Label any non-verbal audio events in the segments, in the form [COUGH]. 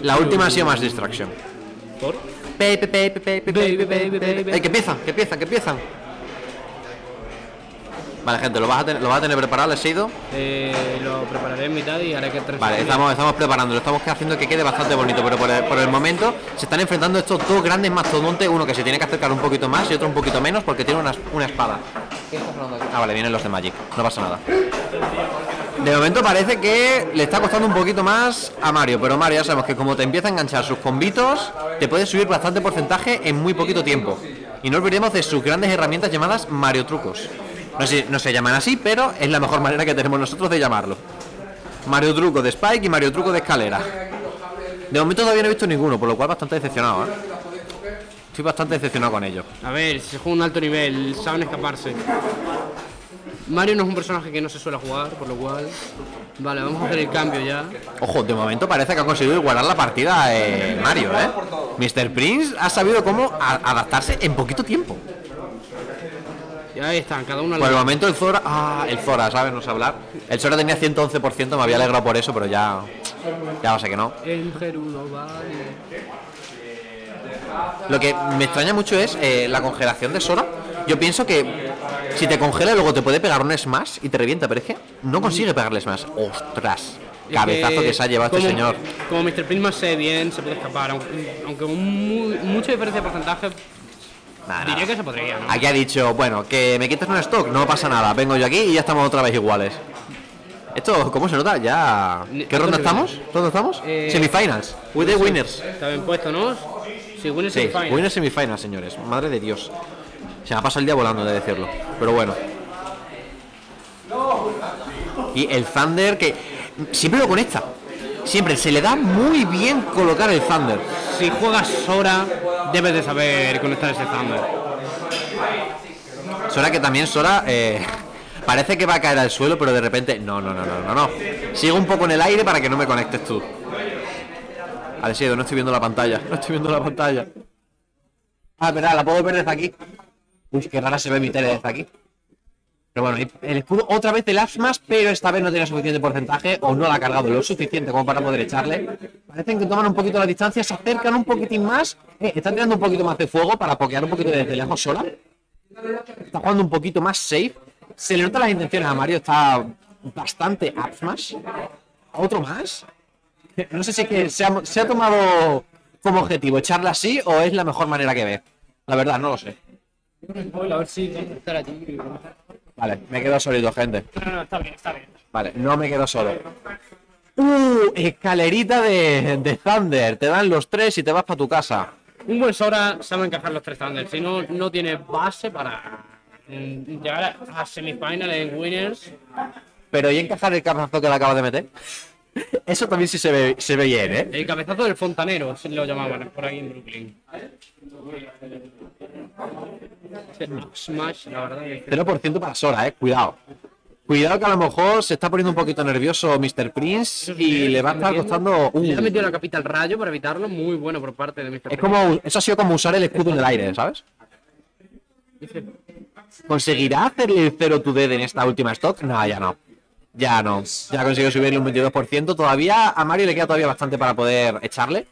La última ha sido más distracción. ¿Por? Pepe, pepe, pepe, Baby, pepe, baby, pepe. baby. Eh, que empiezan, que empiezan, que empiezan. Vale, gente, lo vas a tener, lo vas a tener preparado, ¿les he ido? Eh, lo prepararé en mitad y haré que tres. Vale, estamos, estamos preparándolo, estamos haciendo que quede bastante bonito, pero por el, por el momento se están enfrentando estos dos grandes mastodontes, uno que se tiene que acercar un poquito más y otro un poquito menos porque tiene una, una espada. ¿Qué está sonando aquí? Ah, vale, vienen los de Magic, no pasa nada. De momento parece que le está costando un poquito más a Mario, pero Mario ya sabemos que como te empieza a enganchar sus combitos, te puede subir bastante porcentaje en muy poquito tiempo. Y no olvidemos de sus grandes herramientas llamadas Mario Trucos. No no se llaman así, pero es la mejor manera que tenemos nosotros de llamarlo. Mario Truco de Spike y Mario Truco de escalera. De momento todavía no he visto ninguno, por lo cual bastante decepcionado, ¿eh? Estoy bastante decepcionado con ellos. A ver, se juega un alto nivel, saben escaparse. Mario no es un personaje que no se suele jugar, por lo cual. Vale, vamos a hacer el cambio ya. Ojo, de momento parece que ha conseguido igualar la partida eh, Mario, ¿eh? Mr. Prince ha sabido cómo adaptarse en poquito tiempo. Y ahí están, cada uno Por el momento el Zora... Ah, el Zora, ¿sabes? No sé hablar. El Zora tenía 111%, me había alegrado por eso, pero ya... Ya sé que no. El Gerudo, vale. Lo que me extraña mucho es eh, la congelación de Sora. Yo pienso que si te congela luego te puede pegar un smash y te revienta, pero es que no consigue pegarle smash. ¡Ostras! Cabezazo que, se ha llevado este como- señor. Como Mr. Más sé bien, se puede escapar. Aunque, aunque con muy- mucha diferencia de porcentaje, Nada, diría nada. que se podría, ¿no? Aquí ha dicho, bueno, que me quites un stock, no pasa nada, vengo yo aquí y ya estamos otra vez iguales. Esto, ¿cómo se nota? Ya. ¿Qué ronda estamos? ¿Dónde estamos? Eh, Semifinals. With the winners. Está bien puesto, ¿no? Sí, Winners Sí, semifinal. winners semifinals, señores. Madre de Dios. Se me ha pasado el día volando de decirlo. Pero bueno. Y el Thunder que siempre lo conecta. Siempre se le da muy bien colocar el Thunder. Si juegas Sora, debes de saber conectar ese Thunder. Sora que también Sora eh, parece que va a caer al suelo, pero de repente no, no, no, no, no, no. Sigo un poco en el aire para que no me conectes tú. Alessio, no estoy viendo la pantalla, no estoy viendo la pantalla. Ah, verdad, la puedo ver desde aquí. Uy, qué rara se ve mi tele desde aquí. Pero bueno, el escudo otra vez del Asmas, pero esta vez no tiene suficiente porcentaje o no la ha cargado lo suficiente como para poder echarle. Parecen que toman un poquito la distancia, se acercan un poquitín más. Eh, están tirando un poquito más de fuego para pokear un poquito desde lejos sola. Está jugando un poquito más safe. Se le notan las intenciones a Mario, está bastante up smash. ¿Otro más? No sé si es que se ha, tomado como objetivo echarle así o es la mejor manera que ve. La verdad, no lo sé. A ver si estar allí. Vale, me quedo solito, gente. No, no, está bien, está bien. Vale, no me quedo solo. Uh, escalerita de, de Thunder. Te dan los tres y te vas para tu casa. Un buen Sora sabe encajar los tres Thunder. Si no, no tiene base para mm, llegar a, a semifinal en Winners. Pero ¿y encajar el cabezazo que le acabas de meter? Eso también sí se ve, se ve bien, ¿eh? El cabezazo del fontanero, así lo llamaban por ahí en Brooklyn. Smash, la verdad. que- 0% para Sora, eh. Cuidado. Cuidado que a lo mejor se está poniendo un poquito nervioso Mr. Prince y le va a estar costando. Le ha metido la capital rayo para evitarlo, muy bueno por parte de Mr. es Prince. como. Eso ha sido como usar el escudo en el aire, ¿sabes? ¿Conseguirá hacerle el 0 to dead en esta última stock? No, ya no. Ya no. Ya ha conseguido subirle un 22%. Todavía a Mario le queda todavía bastante para poder echarle.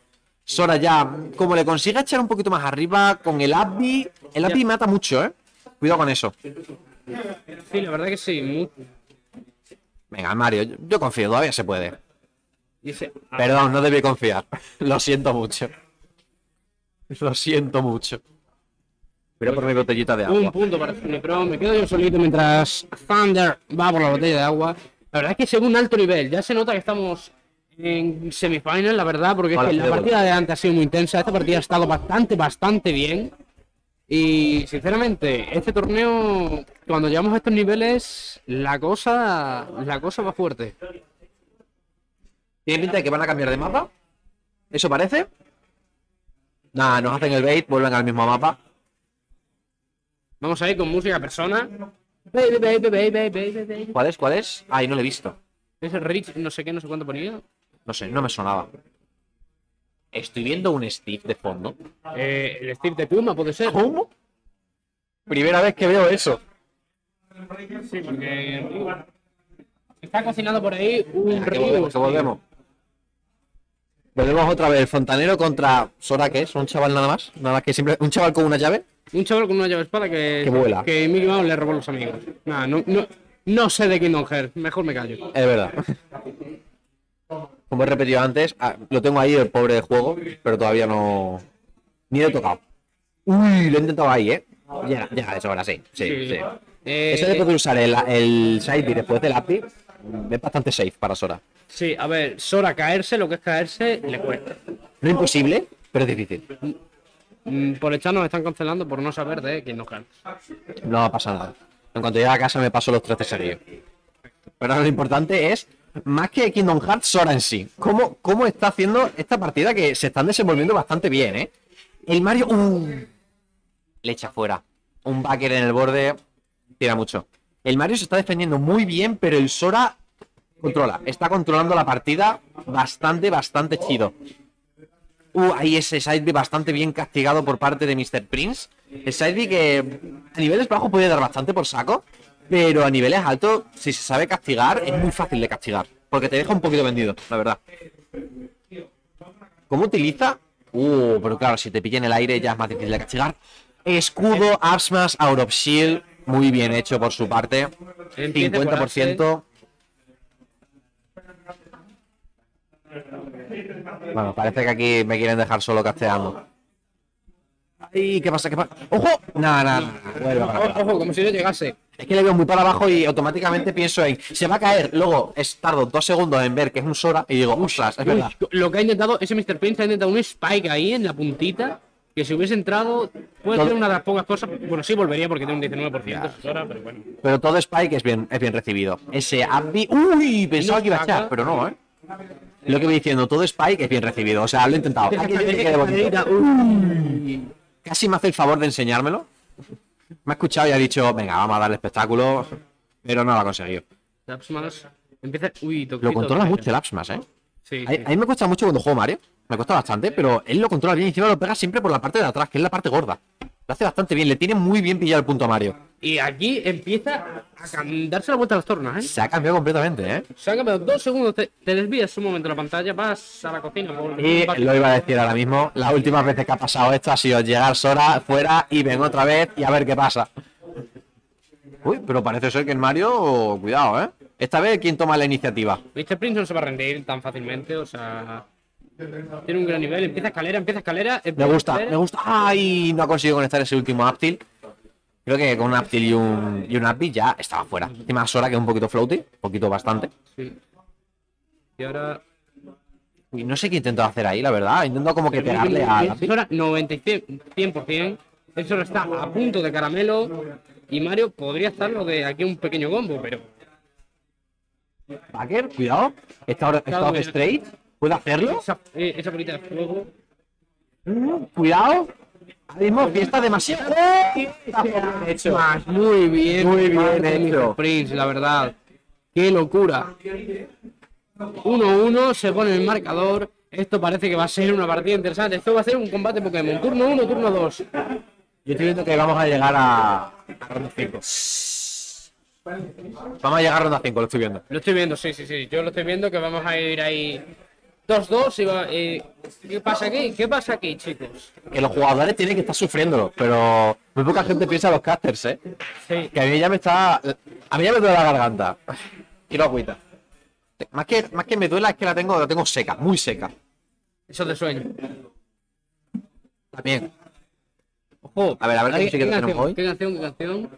Sora ya, como le consiga echar un poquito más arriba con el Abby. El Abby mata mucho, ¿eh? Cuidado con eso. Sí, la verdad que sí. Venga, Mario, yo, yo confío, todavía se puede. Dice, ah, Perdón, no debí confiar. [LAUGHS] Lo siento mucho. Lo siento mucho. Pero por mi botellita de un agua. punto para Pro. Me quedo yo solito mientras Thunder va por la botella de agua. La verdad es que según alto nivel, ya se nota que estamos en semifinal, la verdad, porque es que la partida de antes ha sido muy intensa. Esta partida ha estado bastante, bastante bien. Y sinceramente, este torneo, cuando llegamos a estos niveles, la cosa, la cosa va fuerte. ¿Tiene pinta de que van a cambiar de mapa? ¿Eso parece? Nada, nos hacen el bait, vuelven al mismo mapa. Vamos a ir con música persona. Baby, baby, baby. ¿Cuál es? ¿Cuál es? Ay, no lo he visto. Es Rich, no sé qué, no sé cuánto ponía. No sé, no me sonaba. Estoy viendo un Steve de fondo. Eh, el Steve de Puma puede ser. ¿Cómo? Primera vez que veo eso. Sí, porque está cocinando por ahí un Que Ryu. volvemos, que volvemos. Volvemos otra vez. Fontanero contra Sora, ¿qué es? ¿Un chaval nada más? Nada más que siempre. ¿Un chaval con una llave? Un chaval con una llave espada que, Que vuela. que Mickey Mouse le robó a los amigos. Nada, no, no, no sé de Kingdom Hearts, mejor me callo. Es verdad. Como he repetido antes, ah, lo tengo ahí el pobre juego, pero todavía no. Ni lo he tocado. Uy, lo he intentado ahí, ¿eh? Ya, ya, eso ahora sí. Sí, sí. Eh, Eso de poder usar el, el side después del API es bastante safe para Sora. sí, a ver, Sora caerse, lo que es caerse, le cuesta. No imposible, pero es difícil. Mm, Por el chat nos están cancelando por no saber de Kingdom Hearts. No va a pasar nada. En cuanto llegue a casa me paso los 13 seguidos. Pero lo importante es, más que Kingdom Hearts, Sora en sí. ¿Cómo, cómo está haciendo esta partida que se están desenvolviendo bastante bien, eh? El Mario... ¡uh! le echa fuera. Un backer en el borde tira mucho. El Mario se está defendiendo muy bien, pero el Sora controla. Está controlando la partida bastante, bastante chido. Uh, ahí ese side B bastante bien castigado por parte de Mr. Prince. El side B que a niveles bajos puede dar bastante por saco, pero a niveles altos, si se sabe castigar, es muy fácil de castigar. Porque te deja un poquito vendido, la verdad. ¿Cómo utiliza? Uh, pero claro, si te pilla en el aire ya es más difícil de castigar. Escudo, of shield. Muy bien hecho por su parte. Empieza por 50%. Bueno, parece que aquí me quieren dejar solo casteando. Ay, ¿qué pasa? ¿Qué pasa? ¡Ojo! Nada, nada, ojo, como si no llegase. Es que le veo muy para abajo y automáticamente pienso en se va a caer. Luego es tardo dos segundos en ver que es un Sora y digo, ostras, es verdad. Uy, Lo que ha intentado, ese Mr. Prince ha intentado un spike ahí en la puntita. Que si hubiese entrado, puede Todo- ser una de las pocas cosas. Bueno, sí volvería porque tiene un 19% esa hora, pero bueno. Pero todo Spike es bien, es bien recibido. Ese Abby. ¡Uy! Pensaba No que iba a echar, pero no, ¿eh? Lo que voy diciendo, todo Spike es bien recibido. O sea, lo he intentado. Aquí. Uy. Casi me hace el favor de enseñármelo. Me ha escuchado y ha dicho, venga, vamos a darle espectáculo. Pero no lo ha conseguido. Taps más. Empieza. Uy, Lo toquito, controla toquito. mucho el Apsmas, ¿eh? Sí, A, sí. a mí me cuesta mucho cuando juego Mario. Me cuesta bastante, pero él lo controla bien y encima lo pega siempre por la parte de atrás, que es la parte gorda. Lo hace bastante bien, le tiene muy bien pillado el punto a Mario. Y aquí empieza a darse la vuelta a las tornas, ¿eh? Se ha cambiado completamente, ¿eh? Se han cambiado dos segundos, te, te desvías un momento la pantalla, vas a la cocina. por- Y lo iba a decir ahora mismo, las últimas veces que ha pasado esto ha sido llegar Sora fuera y ven otra vez y a ver qué pasa. Uy, pero parece ser que el Mario, cuidado, ¿eh? Esta vez, ¿quién toma la iniciativa? Mr. Prince no se va a rendir tan fácilmente, o sea. Tiene un gran nivel, empieza escalera, empieza escalera. Me gusta, escalera. me gusta. ¡Ay! No ha conseguido conectar ese último Aptil. Creo que con un Aptil y un, y un Aptil ya estaba fuera. Encima Sora que es un poquito floaty, un poquito bastante. Sí. Y ahora. Y no sé qué intentó hacer ahí, la verdad. Intentó como que pegarle Aptil. Ahora 95%. 100%. El Sora está a punto de caramelo. Y Mario podría estar lo de aquí un pequeño combo, pero. Backer, cuidado. Está, ahora- está off straight. ¿Puede hacerlo? Esa, eh, esa bolita de fuego. Mm, Cuidado. Ahora mismo fiesta demasiado. Está bien hecho. Más, muy bien. Muy bien hecho. Prince, la verdad. Qué locura. 1-1, se pone el marcador. Esto parece que va a ser una partida interesante. Esto va a ser un combate Pokémon. Turno 1, turno 2. Yo estoy viendo que vamos a llegar a, a ronda 5. Vamos a llegar a ronda 5, lo estoy viendo. Lo estoy viendo, sí, sí, sí. Yo lo estoy viendo que vamos a ir ahí 2-2. y va- eh, ¿Qué pasa aquí? ¿Qué pasa aquí, chicos? Que los jugadores tienen que estar sufriéndolo, pero muy poca gente piensa en los casters, ¿eh? Sí. Que a mí ya me está. A mí ya me duele la garganta. Y no agüita. Más que, más que me duela es que la tengo, la tengo seca, muy seca. Eso de sueño. También. Ojo. A ver, a ver qué ¿Qué, qué tenemos canción? hoy. ¿Qué canción? ¿Qué canción?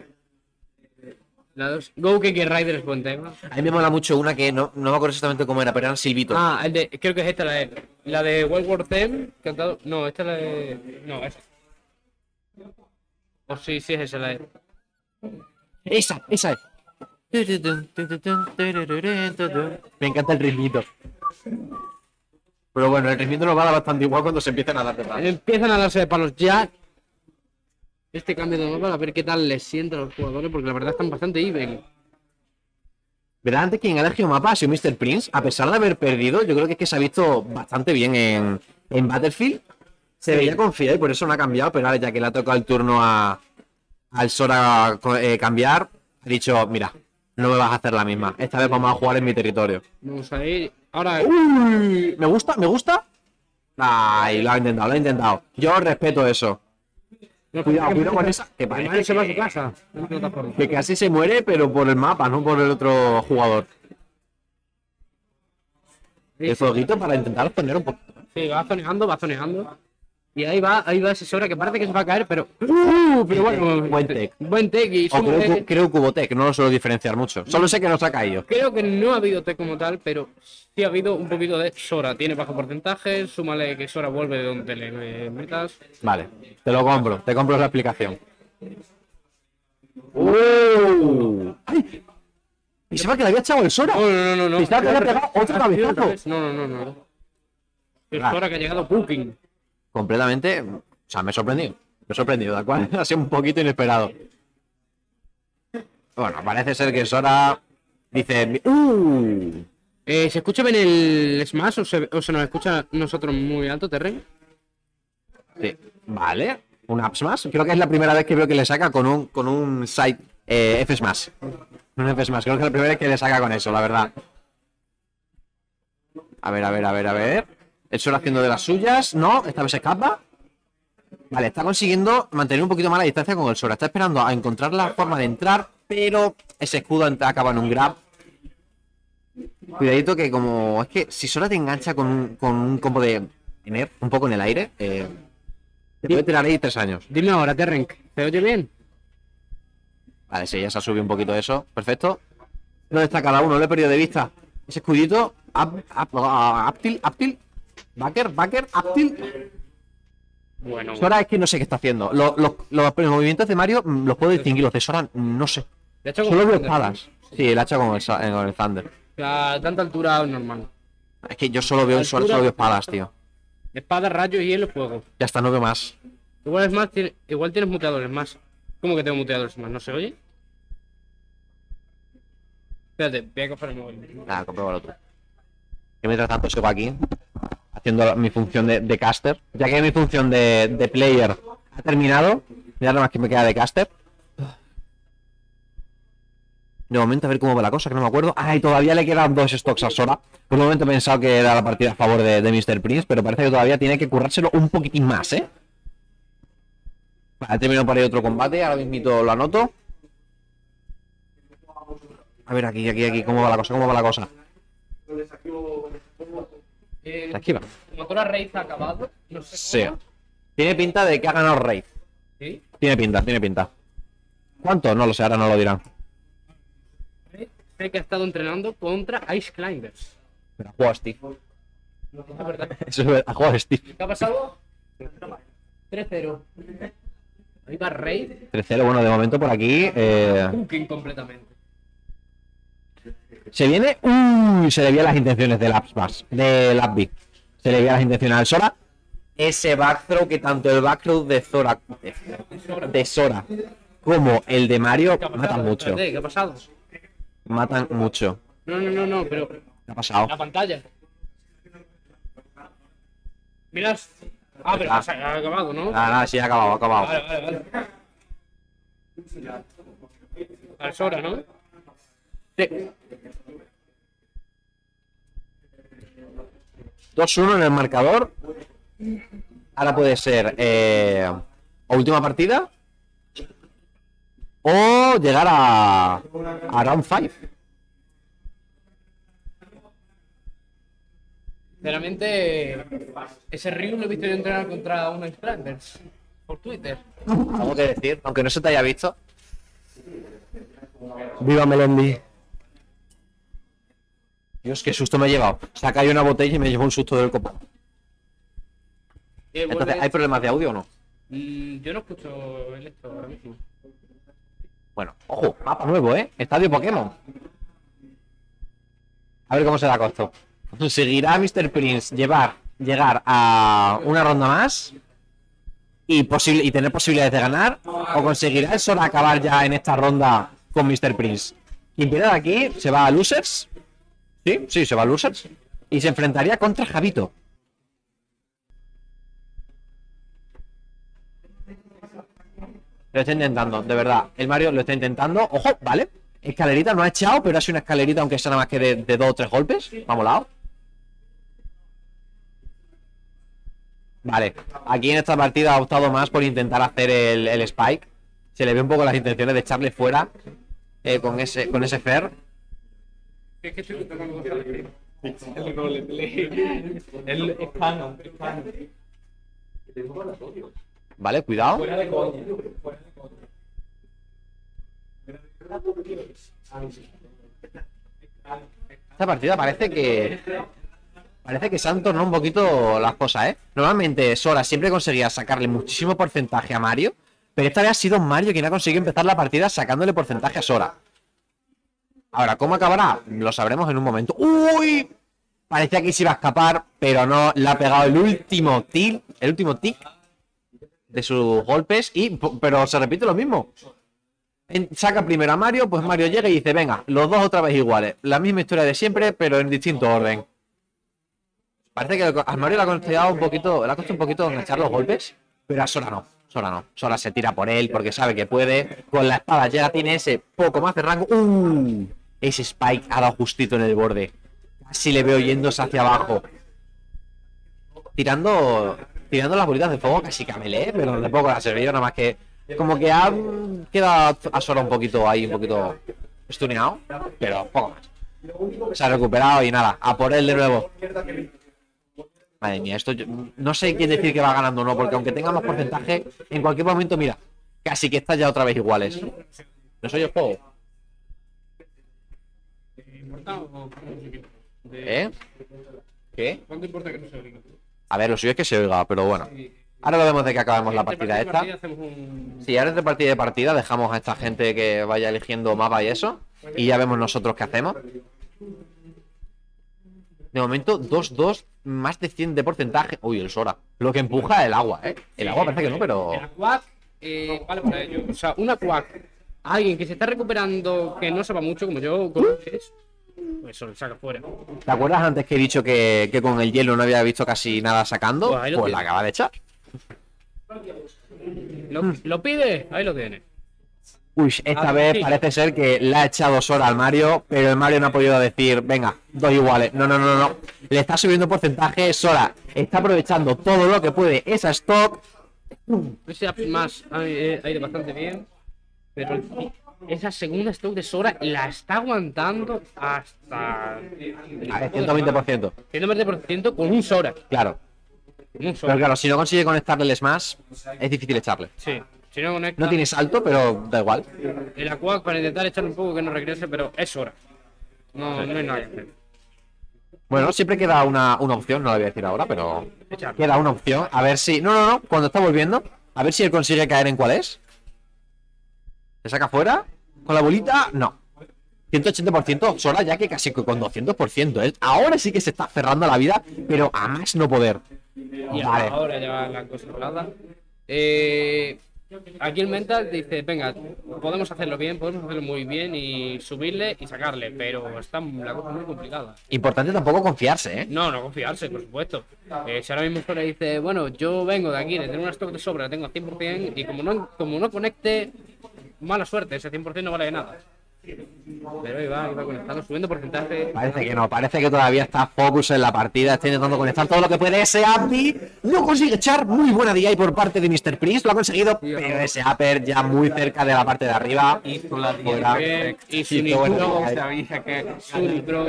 La dos. Go Keke Rider es buen tema. A mí me mola mucho una que no, no me acuerdo exactamente cómo era, pero eran silbitos. Ah, el de, creo que es esta la de, la de World War Z, cantado, no, esta es la de, no, esa. O sí, sí es esa la de. Esa, esa es. Me encanta el ritmito. Pero bueno, el ritmito nos va a dar bastante igual cuando se empiecen a dar de palos. Empiezan a darse de palos ya. Este cambio de mapa, a ver qué tal les sienta a los jugadores, porque la verdad están bastante even. ¿Verdad? Antes quien ha elegido mapa ha sido Mr. Prince, a pesar de haber perdido, yo creo que es que se ha visto bastante bien en, en Battlefield. Se veía confiado y por eso no ha cambiado, pero ahora ya que le ha tocado el turno a, al Sora eh, cambiar, ha dicho, mira, no me vas a hacer la misma. Esta vez vamos a jugar en mi territorio. Vamos a ir. Ahora, Uy, me gusta, me gusta. Ay, lo ha intentado, lo ha intentado. Yo respeto eso. Cuidado, cuidado con esa. Que parece se va a su que, casa. que casi se muere, pero por el mapa, no por el otro jugador. El fueguito para intentar poner un poquito. Sí, va zoneando, va zoneando. Y ahí va, ahí va ese Sora que parece que se va a caer, pero. ¡Uh! pero bueno. Buen tech. Buen tech y O creo, tech. creo que hubo tech, no lo suelo diferenciar mucho. Solo sé que nos ha caído. Creo que no ha habido tech como tal, pero sí ha habido un poquito de Sora. Tiene bajo porcentaje, súmale que Sora vuelve de donde le metas. Vale, te lo compro, te compro la explicación. ¡Uh! ¡Ay! Pensaba que le había echado el Sora. No, no, no, no. Pensaba que le había pegado otro cabezazo. No, no, no, no. El. Sora que ha llegado Booking. Completamente. O sea, me he sorprendido. Me he sorprendido, de cual [LAUGHS] ha sido un poquito inesperado. Bueno, parece ser que Sora dice. ¡Uh! Eh, ¿Se escucha bien el Smash o se, o se nos escucha nosotros muy alto, Terren? Sí. Vale. Un Up Smash. Creo que es la primera vez que veo que le saca con un, con un side eh, F Smash. Un F Smash. Creo que es la primera vez que le saca con eso, la verdad. A ver, a ver, a ver, a ver. El Sora haciendo de las suyas. No, esta vez se escapa. Vale, está consiguiendo mantener un poquito más la distancia con el Sora. Está esperando a encontrar la forma de entrar, pero ese escudo acaba en un grab. Cuidadito que como... Es que si Sora te engancha con un, con un combo de... tener un poco en el aire, eh, te puede tirar ahí tres años. Dime ahora, Terren, ¿se oye bien? Vale, sí, ya se ha subido un poquito eso. Perfecto. ¿Dónde está cada uno? Lo he perdido de vista. Ese escudito. Uh, Uptil, Uptil. Backer, Backer, Uptil. Bueno, Sora es que no sé qué está haciendo. Los, los- los movimientos de Mario mm, los puedo distinguir. Los de Sora no sé. hecho, Solo veo espadas. Sí, el hacha con el, con el Thunder. A tanta altura normal. Es que yo solo veo Altura. solo veo espadas, tío. Espada, rayos, hielo, fuego. Ya está, no veo más. Igual es más, tiene- igual tienes muteadores más. ¿Cómo que tengo muteadores más? ¿No se oye? Espérate, voy a coger el móvil. Nada, compruébalo tú. Que mientras tanto sigo aquí haciendo mi función de, caster. Ya que mi función de, player ha terminado, ya nada más que me queda de caster. De momento a ver cómo va la cosa, que no me acuerdo. Ah, y todavía le quedan dos stocks a Sora. Por un momento he pensado que era la partida a favor de, de Mr. Prince, pero parece que todavía tiene que currárselo un poquitín más, ¿eh? Vale, terminado por ahí otro combate, ahora mismo lo anoto. A ver, aquí, aquí, aquí, cómo va la cosa, cómo va la cosa. Eh, Se esquiva. tu motor a raíz ha acabado. No sé Sí. cómo. Tiene pinta de que ha ganado Raid. ¿Sí? Tiene pinta, tiene pinta. ¿Cuánto? No lo sé, ahora no lo dirán. Sé que ha estado entrenando contra Ice Climbers. Pero ha jugado Steve. Es verdad. [LAUGHS] Eso es verdad, ha jugado Steve. ¿Qué ha pasado? 3-0. Ahí va Raid. 3-0, bueno, de momento por aquí. eh, completamente. Se viene. Uy, se le veían las intenciones del Upsmash. Del Upbeat. Se le veían las intenciones al Sora. Ese back throw que tanto el back throw de Zora. De Sora. Como el de Mario matan mucho. ¿Qué ha pasado? Matan mucho. No, no, no, no, pero ¿Qué ha pasado? la pantalla. Mira. Ah, pero Ah. se ha acabado, ¿no? Nada, nada, sí, ha acabado, ha acabado. Vale, vale, vale. Al Sora, ¿no? Sí. 2-1 en el marcador. Ahora puede ser eh, última partida o llegar a, a round 5. Sinceramente, ese Ryu lo he visto yo entrenar contra unos Climbers por Twitter. Algo que decir, aunque no se te haya visto. Viva Melendi. Dios, qué susto me ha llevado. Se ha caído una botella y me llevó un susto del copo. Eh, Entonces, vuelve- ¿hay problemas de audio o no? Mm, yo no escucho el esto ahora mismo. Bueno, ojo, mapa nuevo, ¿eh? Estadio Pokémon. A ver cómo se da costo. ¿Conseguirá Mr. Prince llevar, llegar a una ronda más y, posible, y tener posibilidades de ganar? ¿O conseguirá el Sora acabar ya en esta ronda con Mr. Prince? Quien pierda de aquí se va a Losers. Sí, sí, se va a Losers. Y se enfrentaría contra Javito. Lo está intentando, de verdad. El Mario lo está intentando. Ojo, vale. Escalerita no ha echado, pero ha sido una escalerita, aunque sea nada más que de, de dos o tres golpes. Vamos, lado. Vale, aquí en esta partida ha optado más por intentar hacer el, el spike. Se le ve un poco las intenciones de echarle fuera eh, con ese con ese Es que estoy intentando cosas El roleplay. El es canon, es canon. Vale, cuidado. Fuera de coña. Fuera de coña. Esta partida parece que. Parece que se han tornado un poquito las cosas, ¿eh? Normalmente Sora siempre conseguía sacarle muchísimo porcentaje a Mario, pero esta vez ha sido Mario quien ha conseguido empezar la partida sacándole porcentaje a Sora. Ahora, ¿cómo acabará? Lo sabremos en un momento. ¡Uy! Parecía que se iba a escapar, pero no. Le ha pegado el último tic, el último tic de sus golpes y... Pero se repite lo mismo. Saca primero a Mario, pues Mario llega y dice, venga, los dos otra vez iguales. La misma historia de siempre, pero en distinto orden. Parece que a Mario le ha costado un poquito, le ha costado un poquito enganchar los golpes, pero a Sora no. Sora no. Sora se tira por él porque sabe que puede. Con la espada ya tiene ese poco más de rango. ¡Uh! Ese Spike ha dado justito en el borde. Casi le veo yéndose hacia abajo. Tirando. Tirando las bolitas de fuego casi camelé, pero de poco le ha servido, nada más que. Como que ha quedado a un poquito ahí, un poquito stuneado, pero poco más. Se ha recuperado y nada, a por él de nuevo. Madre mía, esto yo- no sé quién decir que va ganando o no, porque aunque tenga más porcentaje, en cualquier momento, mira, casi que está ya otra vez iguales. No soy el juego, ¿eh? ¿Qué? ¿Cuánto importa que no se oiga? A ver, lo suyo es que se oiga, pero bueno. Ahora lo vemos de que acabemos la partida esta. partida hacemos un... Si ahora es de partida de partida, dejamos a esta gente que vaya eligiendo mapa y eso. Y ya vemos nosotros qué hacemos. De momento, 2-2, más de 100 de porcentaje. Uy, el Sora. Lo que empuja el agua, ¿eh? El agua parece que no, pero. El quack eh, vale para ello. O sea, una quack, alguien que se está recuperando, que no sepa mucho, como yo, conoces, pues eso le saca fuera. ¿Te acuerdas antes que he dicho que, que con el hielo no había visto casi nada sacando? Pues ahí lo Pues la acaba de echar. Lo, lo pide, ahí lo tiene. Uy, esta vez sí. parece ser que le ha echado Sora al Mario, pero el Mario no ha podido decir, venga, dos iguales. No, no, no, no. Le está subiendo porcentaje, Sora está aprovechando todo lo que puede esa stock. Ese más ha, eh, ha ido bastante bien, pero el- esa segunda stock de Sora la está aguantando hasta A ver, 120%. 120% con un Sora. Claro. Con un Pero Sora. claro, si no consigue conectarle el Smash, es difícil echarle. Sí. Si no conecta, No tiene salto, pero da igual. el Aquac para intentar echarle un poco que no regrese, pero es Sora. No, no hay nada que hacer. Bueno, siempre queda una, una opción, no la voy a decir ahora, pero queda una opción. A ver si. No, no, no. Cuando está volviendo, a ver si él consigue caer en cuál es. ¿Se saca fuera? ¿Con la bolita? No. 180% Sora, ya que casi con 200%. ¿eh? Ahora sí que se está cerrando la vida, pero a más no poder. Y Vale. ahora ya la cosa hablada. Eh, aquí el mental dice, venga, podemos hacerlo bien, podemos hacerlo muy bien y subirle y sacarle, pero está la cosa muy complicada. Importante tampoco confiarse, ¿eh? No, no confiarse, por supuesto. Eh, si ahora mismo Sora dice, bueno, yo vengo de aquí, de tener una stock de sobra, tengo al 100% y como no, como no conecte, mala suerte, ese 100% no vale de nada. Pero ahí va, ahí va conectando, subiendo porcentaje. Parece que no, parece que todavía está focus en la partida, está intentando conectar todo lo que puede. Ese Abdi no consigue echar, muy buena DI por parte de Mr. Priest, lo ha conseguido, pero ese Upper ya muy cerca de la parte de arriba. Hizo la Fuera. Bien, y Sí, su qué bueno. nitro, Sabía que. su nitro,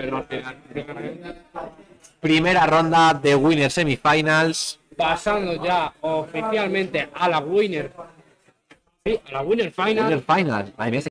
Primera ronda de Winner Semifinals. pasando ya oficialmente a la winner. A la winner final. Winner Finals. Madre mía,